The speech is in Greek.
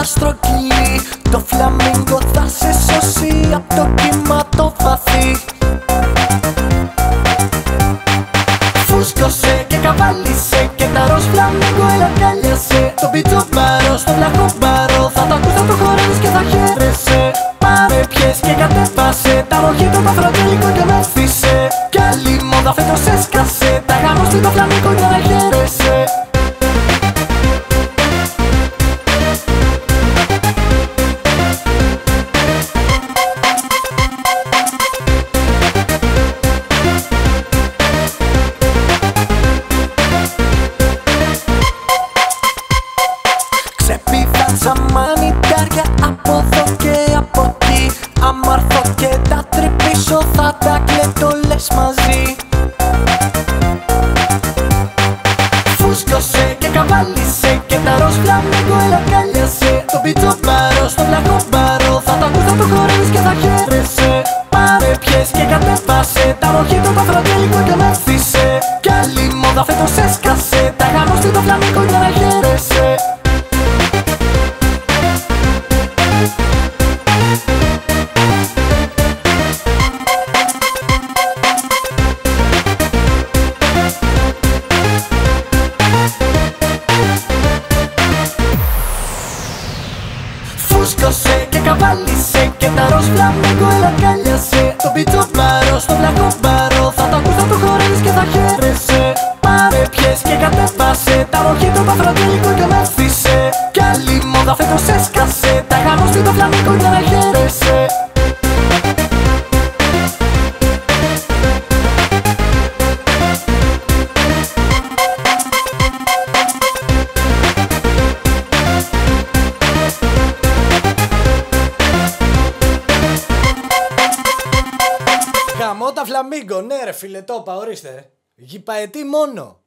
Το φλαμίγκο θα σε σώσει από το κύμα το βαθύ. Φούσκωσε και καβάλισε και τα ροζ φλαμίγκο ελαγκάλιασε Το πίτσο μπαρό στο βλαχό μπαρό θα τα ακούς θα το χορεύεις και θα χαίρεσαι. Πάρε πιες και κατέβασε. Τα μοχή το φρατέλικο και με φύσε. Κι άλλη μόδα φέτος έσκασε. Τα γαμώστη το φλαμίγκο κλέτω λες μαζί. Φούσκωσε και καβάλισε και τα ροζ φλαμίγκο ελαγκάλιασε Το πίτσο μπάρο στο βλαχό μπάρο Θα το ακούς, θα το χορεύεις και θα χαίρεσαι Πάρε πιες και κατέβασε Τα μοχίτο το φροντέλικο και με φύσε Κι άλλη μόδα φέτος έσκασε Τα γάμος το φλαμίγκο Φούσκωσε και καβάλισε και τα ροζ φλαμίγκο ελαγκάλιασε Το πίτσο μπάρο στο βλαχό μπάρο Θα το ακούς, θα το χορεύεις και θα χαίρεσαι. Πάρε πιες και κατέβασε. Τα μοχίτο το φροντέλικο και με φύσε Κι άλλη μόδα φέτος έσκασε. Τα γάμος το φλαμίγκο για Γαμώ τα φλαμίγκο, ναι ρε φίλε, το είπα, ορίστε. Γηπαετή μόνο.